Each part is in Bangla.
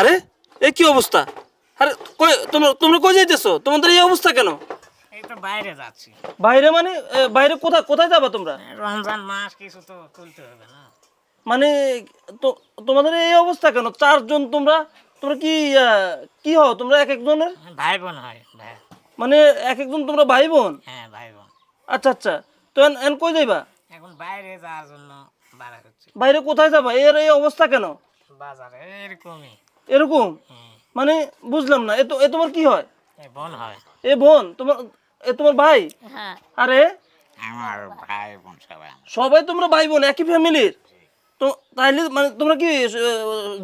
আরে এ কি অবস্থা? আরে কই তোমরা তোমরা কই যাইতেছো? তোমাদের এই অবস্থা কেন? এই তো বাইরে যাচ্ছি। বাইরে মানে বাইরে কোথায় কোথায় যাবা তোমরা? রমজান মাস কিছু তো তুলতে হবে না। মানে তো তোমাদের এই অবস্থা কেন? চারজন তোমরা? তোমরা কি কি হও? তোমরা এক একজনের? ভাই বোন হয় ভাই। মানে এক একজন তোমরা ভাই বোন হ্যাঁ ভাই বোন আচ্ছা আচ্ছা। তো এন এন কই যাইবা? এখন বাইরে যাওয়ার জন্য বাইরে কোথায় যাবা? এর এই অবস্থা কেন? বাজারে এরকমই। এরকম? মানে বুঝলাম না। এ তো এ তোমার কি হয়? বোন হয়। এ বোন? তোমার এ তোমার ভাই? হ্যাঁ। আরে? আমার ভাই বোন সবাই। সবাই তোমরা ভাই বোন একই ফ্যামিলির তো তাইলে মানে তোমরা কি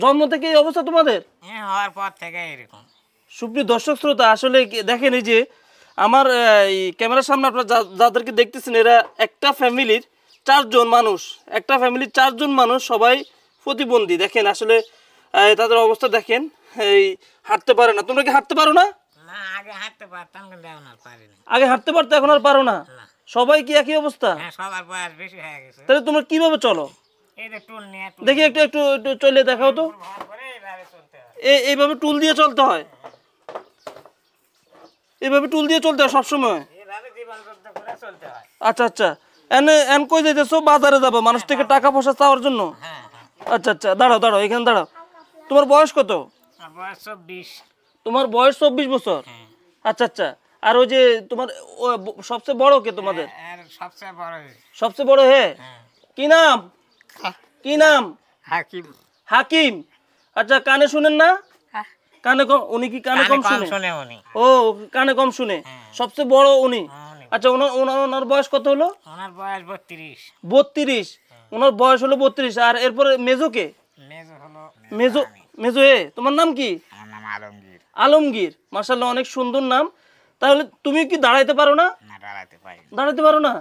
জন্ম থেকে এই অবস্থা তোমাদের? হ্যাঁ হওয়ার পর থেকে এরকম। সুপ্রিয় দর্শক শ্রোতা আসলে দেখেন এই যে আমার এই ক্যামেরার সামনে আপনারা যাদেরকে দেখতেছেন এরা একটা ফ্যামিলির চারজন মানুষ। একটা ফ্যামিলির চারজন মানুষ সবাই প্রতিবন্ধী। দেখেন আসলে তাদের অবস্থা দেখেন। এই হাঁটতে পারে না। তোমরা কি হাঁটতে পারো না? আগে হাঁটতে পারতাম কিন্তু এখন আর পারিনি আগে হাঁটতে পারতো এখন আর পারো না? সবাই কি একই অবস্থা? হ্যাঁ সবার বয়স বেশি হয়ে গেছে। তাহলে তোমরা কীভাবে চলো? দেখি একটু একটু একটু চলে দেখাও তো। এইভাবে হয়। টুল দিয়ে চলতে হয়? এইভাবে টুল দিয়ে চলতে হয় সবসময়? হয়। আচ্ছা আচ্ছা। এনে এন কই যাইতেছো? বাজারে যাব। মানুষ থেকে টাকা পয়সা চাওয়ার জন্য? হ্যাঁ হ্যাঁ। আচ্ছা আচ্ছা। দাঁড়াও দাঁড়াও। এখানে দাঁড়াও। তোমার বয়স কত? তোমার বয়স চব্বিশ বছর? হ্যাঁ। আচ্ছা আচ্ছা। আর ওই যে তোমার ও সবচেয়ে বড় কে তোমাদের? সবচেয়ে বড় হে। হ্যাঁ। কি নাম? কি নাম? হাকিম। হাকিম। আচ্ছা কানে শুনেন না? কানে কম উনি কি কানে কম শুনে? শুনে ও কানে কম শুনে। হ্যাঁ। সবচেয়ে বড় উনি। আচ্ছা ওনার ওনার ওনার বয়স কত হলো? ওনার বয়স বত্রিশ। বত্রিশ। ওনার বয়স হলো বত্রিশ। আর এরপরে মেজোকে মেজ হলো মেজো মেজো এ তোমার নাম কি? আলমগীর। আলমগীর। মার্শাল্লাহ অনেক সুন্দর নাম। তাহলে তুমি কি দাঁড়াইতে পারো না? না দাঁড়াতে পারি না।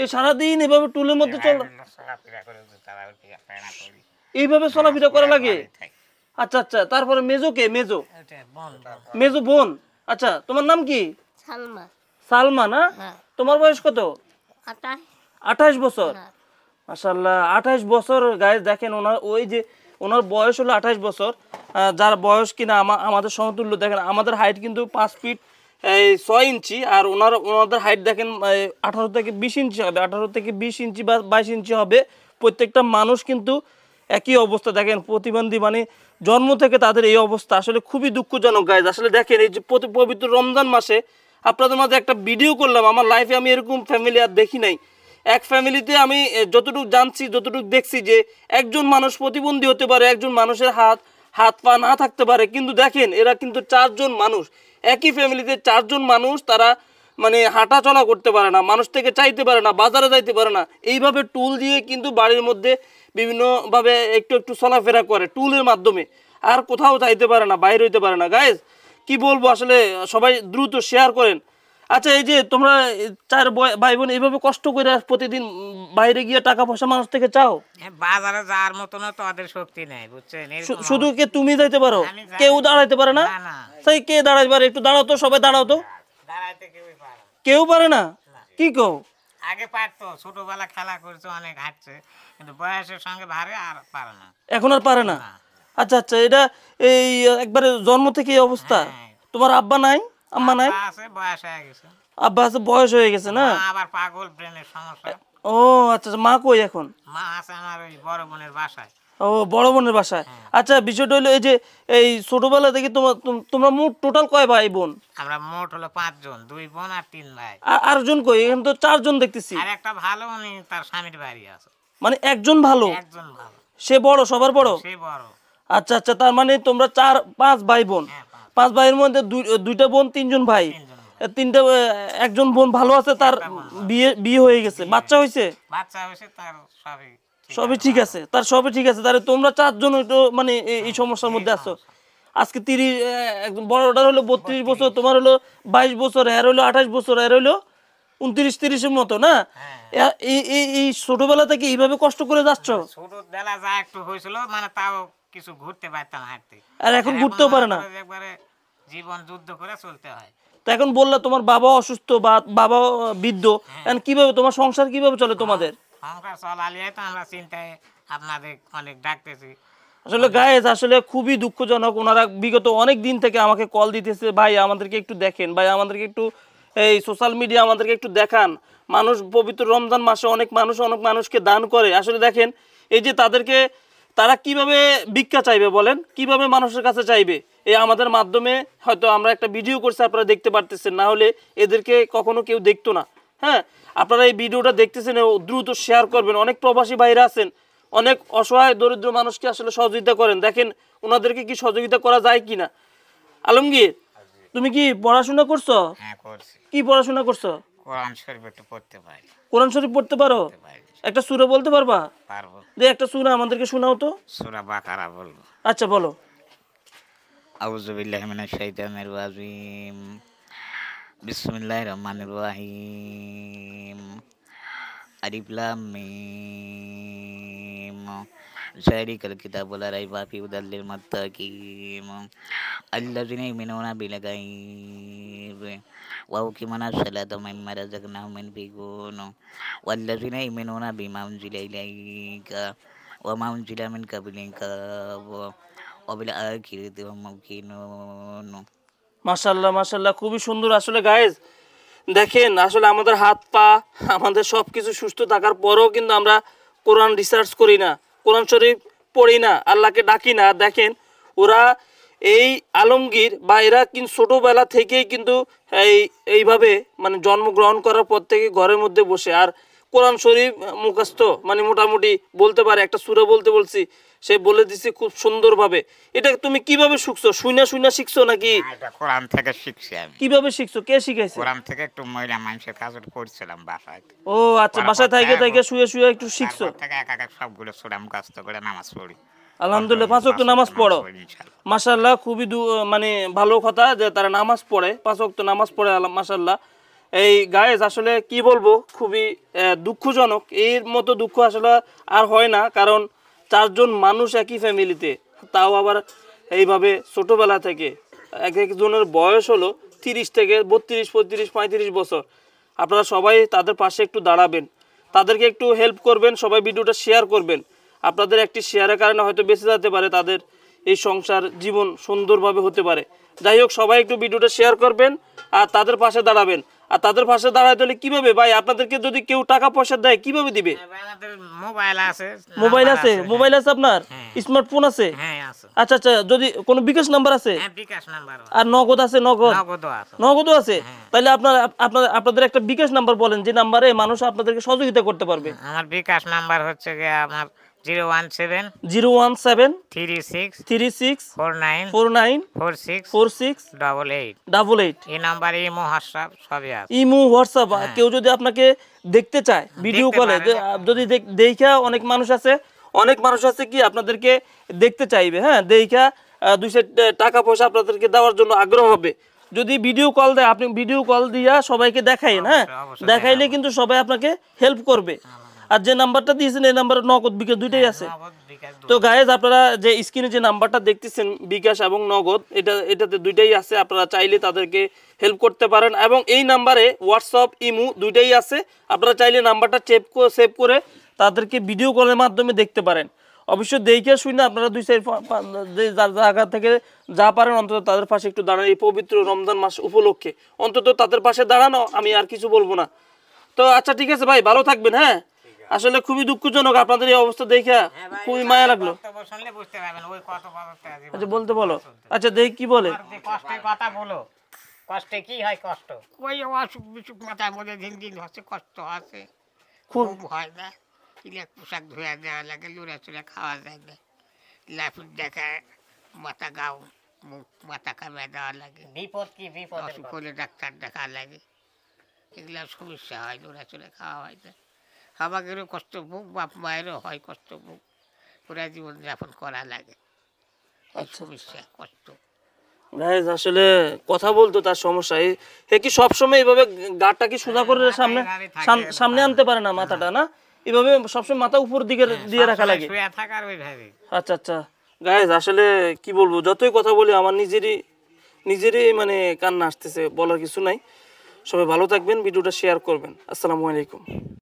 এই সারাদিন এভাবে টুলের মধ্যে চল চলাফেরা করে তারা প্রেরণা করি। এইভাবে চলাফেরা করা লাগে? আচ্ছা আচ্ছা তারপরে মেজো কে? মেজো। মেজো বোন। আচ্ছা তোমার নাম কি? সালমা। সালমা না? হ্যাঁ তোমার বয়স কত? আঠাশ বছর। মাসাল্লাহ আঠাশ বছর গায়ে দেখেন ওনার ওই যে ওনার বয়স হলো আঠাশ বছর। যার বয়স কিনা আমাদের সমতুল্য দেখেন, আমাদের হাইট কিন্তু পাঁচ ফিট এই ছয় ইঞ্চি, আর ওনার, ওনাদের হাইট দেখেন আঠারো থেকে বিশ ইঞ্চি হবে, আঠারো থেকে বিশ ইঞ্চি বা বাইশ ইঞ্চি হবে। প্রত্যেকটা মানুষ কিন্তু একই অবস্থা, দেখেন, প্রতিবন্ধী মানে জন্ম থেকে তাদের এই অবস্থা। আসলে খুবই দুঃখজনক গাইজ আসলে দেখেন, এই যে পবিত্র রমজান মাসে আপনাদের মাঝে একটা ভিডিও করলাম, আমার লাইফে আমি এরকম ফ্যামিলি আর দেখি নাই। এক ফ্যামিলিতে আমি যতটুকু জানছি, যতটুকু দেখছি যে একজন মানুষ প্রতিবন্ধী হতে পারে, একজন মানুষের হাত হাত পা না থাকতে পারে, কিন্তু দেখেন এরা কিন্তু চারজন মানুষ। একই ফ্যামিলিতে চারজন মানুষ তারা মানে হাঁটা চলা করতে পারে না, মানুষ থেকে চাইতে পারে না, বাজারে যাইতে পারে না। এইভাবে টুল দিয়ে কিন্তু বাড়ির মধ্যে বিভিন্নভাবে একটু একটু চলাফেরা করে টুলের মাধ্যমে। আর কোথাও যাইতে পারে না, বাইরে হইতে পারে না। গাইজ কি বলব আসলে, সবাই দ্রুত শেয়ার করেন। আচ্ছা এই যে তোমরা চার ভাই বোন এইভাবে কষ্ট করে প্রতিদিন বাইরে গিয়ে টাকা পয়সা মানুষ থেকে চাও? এ বাজারে যাওয়ার মতন তো ওদের শক্তি নেই বুঝছেন? শুধু কে তুমি যাইতে পারো? কেউ দাঁড়াইতে পারে না? সেই কে দাঁড়াইতে পারে? একটু দাঁড়াও তো সবাই দাঁড়াও তো। দাঁড়াইতে কেউই পারে কেউ পারে না? কি কও? আগে পারতো ছোটবেলা খেলা করছে অনেক হাঁটছে কিন্তু বয়সের সঙ্গে ভারে আর পারে না। এখন আর পারে না। আচ্ছা আচ্ছা এটা এই একবারে জন্ম থেকে এই অবস্থা? হ্যাঁ। তোমার আব্বা নাই? আম্মা নাই? আছে বয়স হয়ে গেছে। আব্বা আছে বয়স হয়ে গেছে না? আবার পাগল ব্রেনের সমস্যা। ও আচ্ছা আচ্ছা, মা কই এখন? মা আছে আমার ওই বড় বোনের বাসায়। ও বড় বোনের বাসায়। আচ্ছা বিষয়টা হলো এই যে এই ছোটবেলা থেকে তোমার তোমরা মোট টোটাল কয় ভাই বোন? আমরা মোট হলো পাঁচজন দুই বোন আর তিন ভাই। আর আরেকজন কই? এখানে তো চারজন দেখতেছি। আর একটা ভালো উনি তার স্বামীর বাড়ি আছে। মানে একজন ভালো? একজন ভালো। সে বড় সবার বড়? সে বড়। আচ্ছা আচ্ছা তার মানে তোমরা চার পাঁচ ভাই বোন। হ্যাঁ পাঁচ। ভাইয়ের মধ্যে দুই- দুইটা বোন তিনজন ভাই। তিনটা একজন বোন ভালো আছে তার বিয়ে বিয়ে হয়ে গেছে। বাচ্চা হয়েছে? বাচ্চা হয়েছে তার সবই ঠিক সবই ঠিক আছে তার সবই ঠিক আছে। তাহলে তোমরা চারজন একটু মানে এই- সমস্যার মধ্যে আছো। আজকে তিরিশ একদম বড়টার হলো বত্রিশ বছর তোমার হলো বাইশ বছর এর হলো আঠাশ বছর এর হলো উনত্রিশ তিরিশের মতো না? এই এই- এই ছোটবেলা থেকে এইভাবে কষ্ট করে যাচ্ছ? ছোট বেলা যা একটু হয়েছিল মানে তাও কিছু ঘুরতে পারতাম হাঁটতে। আর এখন ঘুরতেও পারে না। একবারে জীবন যুদ্ধ করে চলতে হয়। তো এখন বললা তোমার বাবা অসুস্থ বা বাবা বৃদ্ধ এখন কীভাবে তোমার সংসার কীভাবে চলে তোমাদের? সংসার চলালিয়ে তো আমরা চিন্তায় আপনাদের অনেক ডাকতেছি। আসলে গায়েস আসলে খুবই দুঃখজনক। ওনারা বিগত অনেক দিন থেকে আমাকে কল দিতেছে ভাই আমাদেরকে একটু দেখেন। ভাই আমাদেরকে একটু এই সোশ্যাল মিডিয়া আমাদেরকে একটু দেখান। মানুষ পবিত্র রমজান মাসে অনেক মানুষ অনেক মানুষকে দান করে। আসলে দেখেন এই যে তাদেরকে তারা কীভাবে ভিক্ষা চাইবে বলেন? কীভাবে মানুষের কাছে চাইবে? এই আমাদের মাধ্যমে হয়তো আমরা একটা ভিডিও করছি আপনারা দেখতে পারতেছেন। না হলে এদেরকে কখনো কেউ দেখতো না। হ্যাঁ? আপনারা এই ভিডিওটা দেখতেছেন ও দ্রুত শেয়ার করবেন। অনেক প্রবাসী ভাইরা আছেন। অনেক অসহায় দরিদ্র মানুষকে আসলে সহযোগিতা করেন। দেখেন ওনাদেরকে কি সহযোগিতা করা যায় কি না আলমগীর তুমি কি পড়াশোনা করছ? হ্যাঁ কি পড়াশোনা করছ? কোরআন শরীফ একটু পড়তে পারি। কোরআন শরীফ পড়তে পারো? একটা সুরা বলতে পারবা? পারব। দে একটা সুরা আমাদেরকে শোনাও তো। সুরা বাকারা বলব। আচ্ছা বলো। আউযু বিল্লাহি মিনাশ শাইতানির রাজিম। বিসমিল্লাহির রহমানির রহিম। আলিফ লাম মিম। মুত্তাকিন আল্লাযিনা ইউমিনুনা বিল গায়ব ওয়া ইউকিমুনা সালাতা ওয়া মিম্মা রাযাকনাহুম ইউনফিকুন ওয়াল্লাযিনা ইউমিনুনা বিমা উনজিলা ইলাইকা ওয়া মা উনজিলা মিন কাবলিকা ওয়া অবিল আখিরাতি হুম মুকিনুন মাশাল্লাহ মাশাল্লাহ খুবই সুন্দর আসলে গায়েজ দেখেন, আসলে আমাদের হাত পা আমাদের সব কিছু সুস্থ থাকার পরেও কিন্তু আমরা কোরআন রিসার্চ করি না। কোরআন শরীফ পড়ি না, আল্লাহকে ডাকি না। দেখেন, ওরা এই আলমগীর বা এরা কিন্তু ছোটোবেলা থেকেই কিন্তু এই, এইভাবে মানে জন্মগ্রহণ করার পর থেকে ঘরের মধ্যে বসে। আর কোরআন শরীফ মুখস্থ মানে মোটামুটি বলতে পারে, একটা সুরে বলতে বলছি সে বলে দিছে খুব সুন্দরভাবে। এটা তুমি কীভাবে শিখছো? শুনে শুনে শিখছো নাকি? এটা কোরআন থেকে শিখছি আমি। কীভাবে শিখছো? কে শিখাইছে? কোরআন থেকে একটু মহিলা মানুষের কাজ করছিলাম বাসায়। ও আচ্ছা বাসায় থাইকে থাইকে শুয়ে শুয়ে একটু শিখছো? থেকে এক এক সবগুলো সুরা মুখস্থ করে নামাজ পড়ি। আলহামদুলিল্লাহ পাঁচ ওয়াক্ত নামাজ পড়ো। ইনশাআল্লাহ। মাশাল্লাহ খুবই মানে ভালো কথা যে তারা নামাজ পড়ে পাঁচ ওয়াক্ত নামাজ পড়ে আল্লাহ- মাশাল্লাহ এই গায়েজ আসলে কি বলব? খুবই দুঃখজনক। এর মতো দুঃখ আসলে আর হয় না কারণ চারজন মানুষ একই ফ্যামিলিতে তাও আবার এইভাবে ছোটোবেলা থেকে। এক একজনের বয়স হলো তিরিশ থেকে বত্রিশ, পঁয়ত্রিশ পঁয়ত্রিশ বছর। আপনারা সবাই তাদের পাশে একটু দাঁড়াবেন। তাদেরকে একটু হেল্প করবেন, সবাই ভিডিওটা শেয়ার করবেন। আপনাদের একটি শেয়ারের কারণে হয়তো বেঁচে যেতে পারে, তাদের এই সংসার জীবন সুন্দরভাবে হতে পারে। যাই হোক, সবাই একটু ভিডিওটা শেয়ার করবেন। আর তাদের পাশে দাঁড়াবেন। আর তাদের পাশে দাঁড়াতে হলে কীভাবে? ভাই আপনাদেরকে যদি কেউ টাকা পয়সা দেয় কীভাবে দিবে? মোবাইল আছে মোবাইল আছে? মোবাইল আছে আপনার? স্মার্টফোন আছে? হ্যাঁ আছে। আচ্ছা আচ্ছা যদি কোনো বিকাশ নাম্বার আছে? হ্যাঁ বিকাশ নাম্বার আর নগদ আছে নগদ? নগদ নগদও আছে? তাহলে আপনার আপনার আপনাদের একটা বিকাশ নাম্বার বলেন যে নাম্বারে মানুষ আপনাদেরকে সহযোগিতা করতে পারবে। আমার বিকাশ নাম্বার হচ্ছে গিয়ে আমার zero one seven zero one seven three six three six four nine four nine four six four six double eight. Double eight. এই নাম্বারে ইমো হোয়াটসঅ্যাপ সবই আছে। ইমো হোয়াটসঅ্যাপ কেউ যদি আপনাকে দেখতে চায় ভিডিও কলে যদি দেখা অনেক মানুষ আছে অনেক মানুষ আছে কি আপনাদেরকে দেখতে চাইবে হ্যাঁ? দেখা দুইশো টাকা পয়সা আপনাদেরকে দেওয়ার জন্য আগ্রহ হবে। যদি ভিডিও কল দেয় আপনি ভিডিও কল দিয়া সবাইকে দেখাইন হ্যাঁ? দেখাইলে কিন্তু সবাই আপনাকে হেল্প করবে। আর যে নাম্বারটা দিয়েছেন এই নাম্বার নগদ বিকাশ দুইটাই আছে। তো গায়েজ আপনারা যে স্ক্রিনে যে নাম্বারটা দেখতেছেন বিকাশ এবং নগদ এটা এটাতে দুইটাই আছে। আপনারা চাইলে তাদেরকে হেল্প করতে পারেন। এবং এই নাম্বারে হোয়াটসঅ্যাপ ইমু দুইটাই আছে। আপনারা চাইলে নাম্বারটা সেভ সেভ করে তাদেরকে ভিডিও কলের মাধ্যমে দেখতে পারেন। অবশ্যই দেখে শুনে আপনারা দুই সাইড যে জায়গা থেকে যা পারেন অন্তত তাদের পাশে একটু দাঁড়ান। এই পবিত্র রমজান মাস উপলক্ষে। অন্তত তাদের পাশে দাঁড়ানো আমি আর কিছু বলব না। তো আচ্ছা ঠিক আছে ভাই ভালো থাকবেন হ্যাঁ? আসলে খুবই দুঃখজনক আপনাদের এই অবস্থা দেখে খুবই মায়া লাগল। বক্তব্য শুনলে বুঝতে পারবেন ওই কষ্ট আছে আচ্ছা বলতে বলো। আচ্ছা দেখি কি বলে। কষ্টের কথা বলো কষ্টে কি হয় কষ্ট? ওই অসুখ বিসুখ মাথার মধ্যে দিন দিন হচ্ছে কষ্ট আছে। খুব হয় না। ইলেক পোশাক ধুয়ে দেওয়া লাগে লুড়ে চুড়ে খাওয়া যায় না। লাফিট দেখায় মাথা গাও মুখ মাথা কামে দেওয়া লাগে। বিপদ কি বিপদ অসুখ হলে ডাক্তার দেখা লাগে। এগুলা সমস্যা হয় লুড়ে চুড়ে খাওয়া হয় না। আমাদেরও কষ্ট ভোগ বাপ মায়েরও হয় কষ্ট ভোগ। ওরা জীবনযাপন করা লাগে। সমস্যা কষ্ট। গাইজ আসলে কথা বলতো তার সমস্যা। কি সবসময় এইভাবে গাটা কি সোজা করে সামনে এভাবে থাকে, সাম- সামনে আনতে পারে না মাথাটা না? এভাবে সবসময় মাথা উপর দিকে দিয়ে রাখা লাগে। আচ্ছা আচ্ছা। গাইজ আসলে কি বলব যতই কথা বলি আমার নিজেরই নিজেরই মানে কান্না আসতেছে বলার কিছু নাই। সবাই ভালো থাকবেন ভিডিওটা শেয়ার করবেন। আসসালামু আলাইকুম।